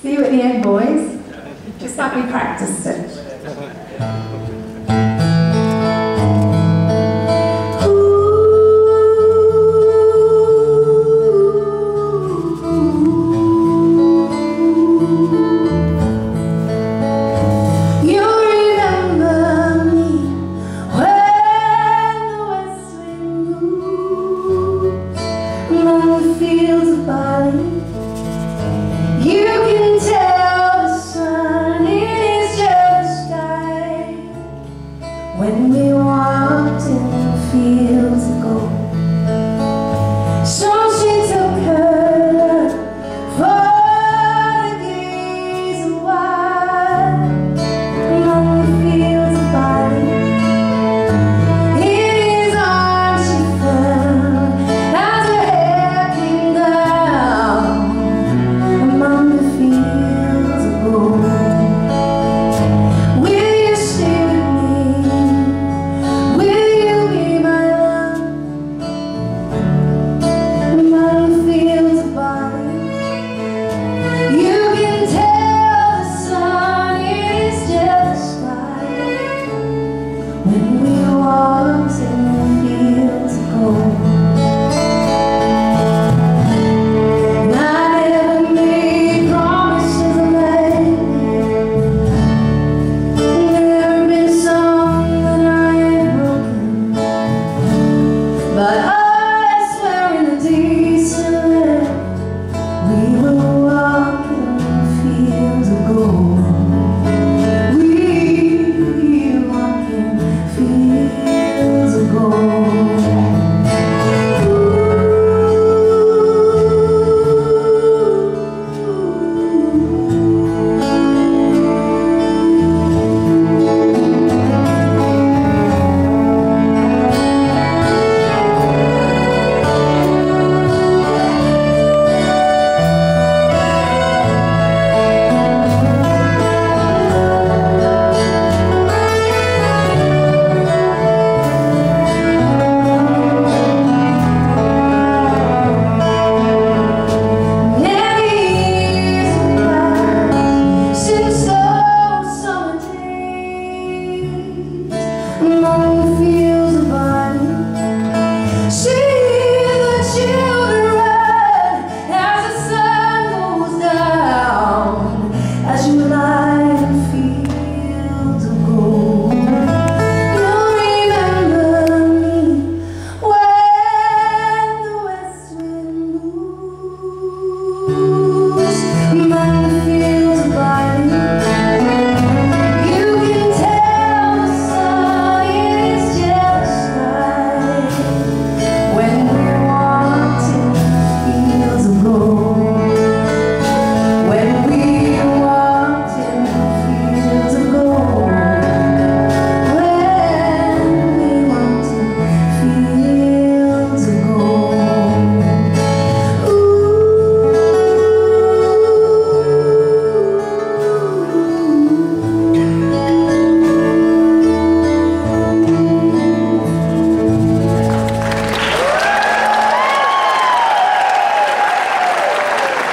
See you at the end, boys. Just like we practiced it. When we walked in the field but Mom.